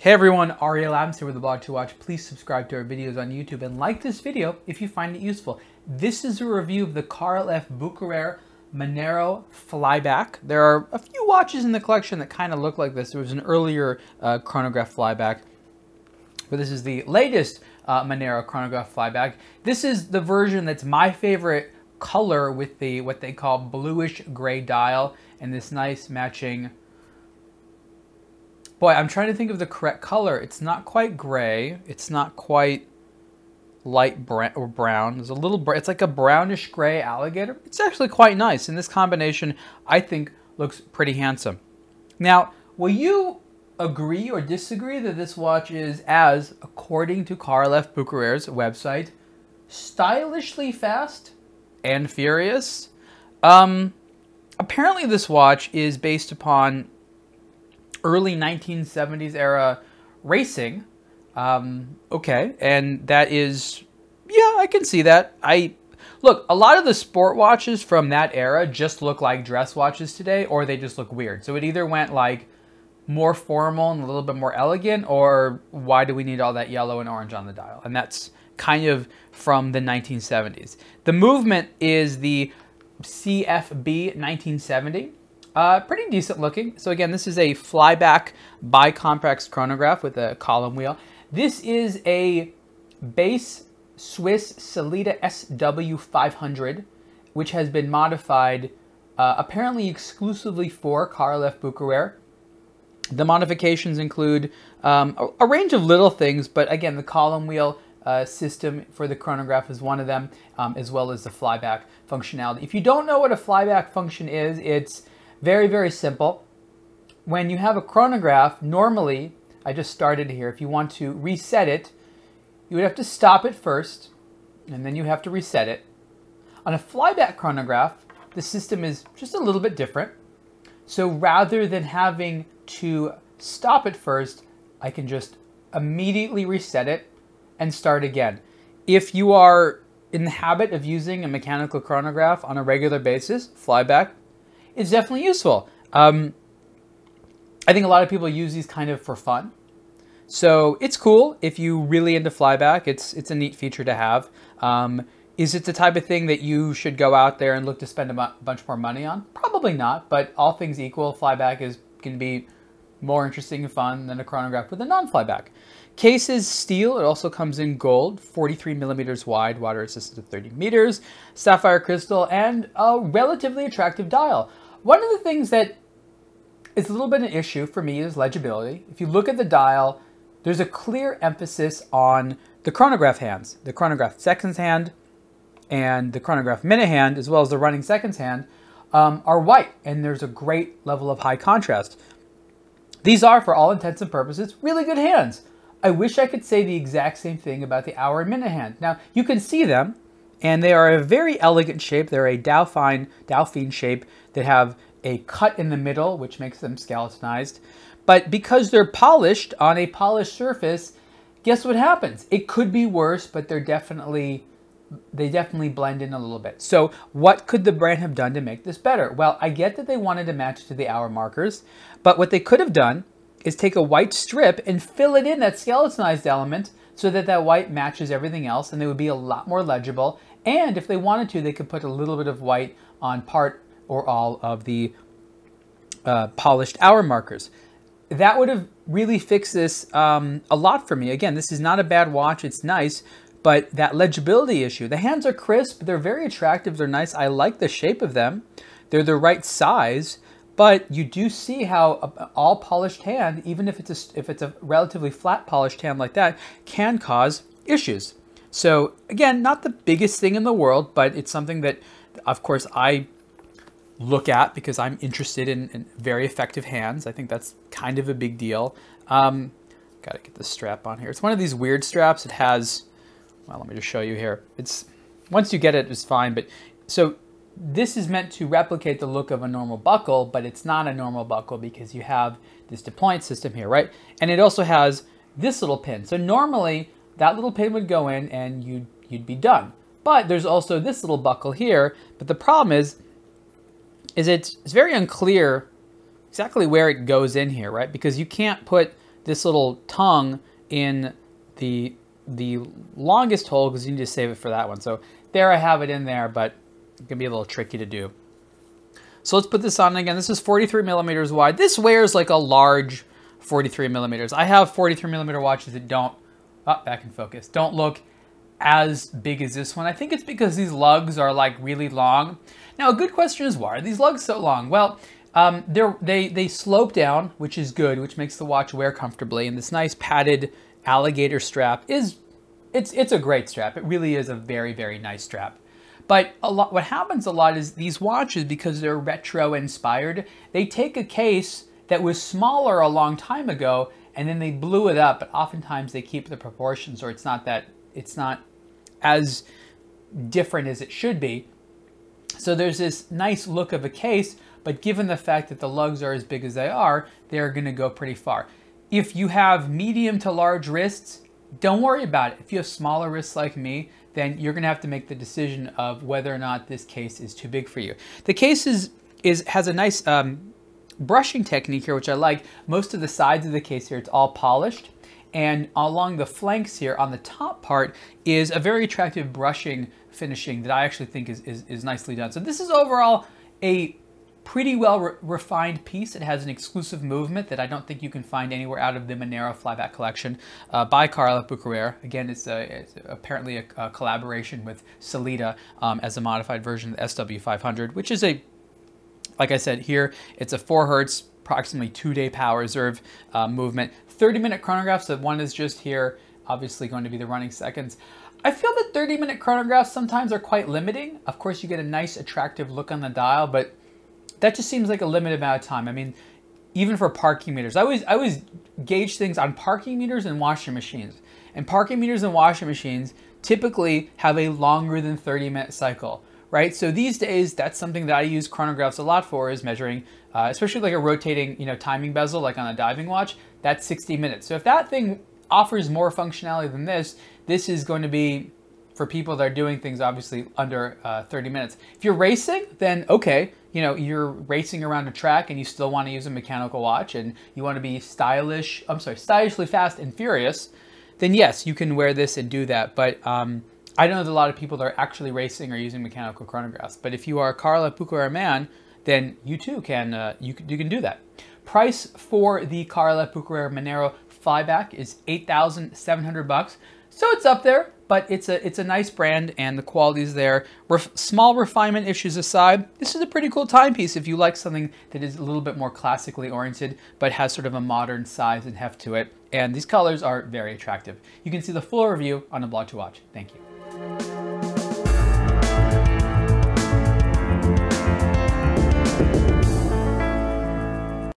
Hey everyone, Ariel Adams here with the blog to watch. Please subscribe to our videos on YouTube and like this video if you find it useful. This is a review of the Carl F. Bucherer Manero Flyback. There are a few watches in the collection that kind of look like this. There was an earlier uh, chronograph flyback, but this is the latest uh, Manero chronograph flyback. This is the version that's my favorite color with the what they call bluish gray dial and this nice matching Boy, I'm trying to think of the correct color. It's not quite gray. It's not quite light brown or brown. There's a little, it's like a brownish gray alligator. It's actually quite nice. And this combination, I think, looks pretty handsome. Now, will you agree or disagree that this watch is, as according to Carl F. Bucherer's website, stylishly fast and furious? Um, apparently this watch is based upon early 1970s era racing. Um, okay, and that is, yeah, I can see that. I look a lot of the sport watches from that era just look like dress watches today, or they just look weird. So it either went like more formal and a little bit more elegant, or why do we need all that yellow and orange on the dial? And that's kind of from the 1970s. The movement is the CFB 1970. Uh, pretty decent looking. So again, this is a flyback bicomplex chronograph with a column wheel. This is a base Swiss Sellita SW500, which has been modified uh, apparently exclusively for Carl F. Bucherer. The modifications include um, a, a, range of little things, but again, the column wheel uh, system for the chronograph is one of them, um, as well as the flyback functionality. If you don't know what a flyback function is, it's very, very simple. When you have a chronograph, normally, I just started here, if you want to reset it, you would have to stop it first, and then you have to reset it. On a flyback chronograph, the system is just a little bit different. So rather than having to stop it first, I can just immediately reset it and start again. If you are in the habit of using a mechanical chronograph on a regular basis, flyback, is definitely useful. Um, I think a lot of people use these kind of for fun. So it's cool if you really into flyback. It's it's a neat feature to have. Um, is it the type of thing that you should go out there and look to spend a bunch more money on? Probably not, but all things equal, flyback is can be more interesting and fun than a chronograph with a non-flyback. Case is steel. It also comes in gold, 43 millimeters wide, water resistant to 30 meters, sapphire crystal, and a relatively attractive dial. One of the things that is a little bit an issue for me is legibility. If you look at the dial, there's a clear emphasis on the chronograph hands. The chronograph seconds hand and the chronograph minute hand, as well as the running seconds hand, um, are white, and there's a great level of high contrast. These are, for all intents and purposes, really good hands. I wish I could say the exact same thing about the hour and minute hand. Now, you can see them, and they are a very elegant shape. They're a Dauphine, Dauphine shape that have a cut in the middle, which makes them skeletonized. But because they're polished on a polished surface, guess what happens? It could be worse, but they're definitely they definitely blend in a little bit. So what could the brand have done to make this better? Well, I get that they wanted to match to the hour markers, but what they could have done is take a white strip and fill it in that skeletonized element so that that white matches everything else and they would be a lot more legible. And if they wanted to, they could put a little bit of white on part or all of the uh, polished hour markers. That would have really fixed this um, a lot for me. Again, this is not a bad watch. It's nice, but that legibility issue. The hands are crisp. They're very attractive. They're nice. I like the shape of them. They're the right size, but you do see how all polished hand, even if it's a, if it's a relatively flat polished hand like that, can cause issues. So again, not the biggest thing in the world, but it's something that, of course, I look at because I'm interested in, in very effective hands. I think that's kind of a big deal. Um, Got to get the strap on here. It's one of these weird straps. It has, well, let me just show you here. It's Once you get it, it's fine. But so this is meant to replicate the look of a normal buckle, but it's not a normal buckle because you have this deployment system here, right? And it also has this little pin. So normally that little pin would go in and you'd, you'd be done. But there's also this little buckle here. But the problem is is it's, it's very unclear exactly where it goes in here, right? Because you can't put this little tongue in the the longest hole because you need to save it for that one. So there I have it in there, but it can be a little tricky to do. So let's put this on again. This is 43 millimeters wide. This wears like a large 43 millimeters. I have 43 millimeter watches that don't, oh, back in focus, don't look as big as this one. I think it's because these lugs are like really long. Now a good question is why are these lugs so long? Well, um, they they slope down, which is good, which makes the watch wear comfortably. And this nice padded alligator strap is it's it's a great strap. It really is a very very nice strap. But a lot what happens a lot is these watches because they're retro inspired, they take a case that was smaller a long time ago and then they blew it up, but oftentimes they keep the proportions or it's not that it's not as different as it should be. So there's this nice look of a case, but given the fact that the lugs are as big as they are, they're gonna go pretty far. If you have medium to large wrists, don't worry about it. If you have smaller wrists like me, then you're gonna have to make the decision of whether or not this case is too big for you. The case is, is has a nice um, brushing technique here, which I like. Most of the sides of the case here, it's all polished. And along the flanks here on the top part is a very attractive brushing finishing that I actually think is, is, is nicely done. So this is overall a pretty well re refined piece. It has an exclusive movement that I don't think you can find anywhere out of the Manero flyback collection uh, by Carla Bucherer. Again, it's, a, it's apparently a, a, collaboration with Sellita um, as a modified version of the SW500, which is a, like I said here, it's a 4 hertz, approximately two day power reserve uh, movement. 30 minute chronographs, so one is just here, obviously going to be the running seconds. I feel that 30 minute chronographs sometimes are quite limiting. Of course, you get a nice attractive look on the dial, but that just seems like a limited amount of time. I mean, even for parking meters, I always, I always gauge things on parking meters and washing machines. And parking meters and washing machines typically have a longer than 30 minute cycle, right? So these days, that's something that I use chronographs a lot for is measuring, uh, especially like a rotating, you know, timing bezel, like on a diving watch that's 60 minutes. So if that thing offers more functionality than this, this is going to be for people that are doing things obviously under uh, 30 minutes. If you're racing, then okay, you know, you're racing around a track and you still want to use a mechanical watch and you want to be stylish, I'm sorry, stylishly fast and furious, then yes, you can wear this and do that. But um, I don't know that a lot of people that are actually racing or using mechanical chronographs. But if you are a Carla Bucherer man, then you too can, uh, you, you can do that. Price for the Carla Bucherer Manero flyback is 8,700 bucks. So it's up there, but it's a it's a nice brand and the quality is there. Ref small refinement issues aside, this is a pretty cool timepiece if you like something that is a little bit more classically oriented, but has sort of a modern size and heft to it. And these colors are very attractive. You can see the full review on the blog to watch. Thank you.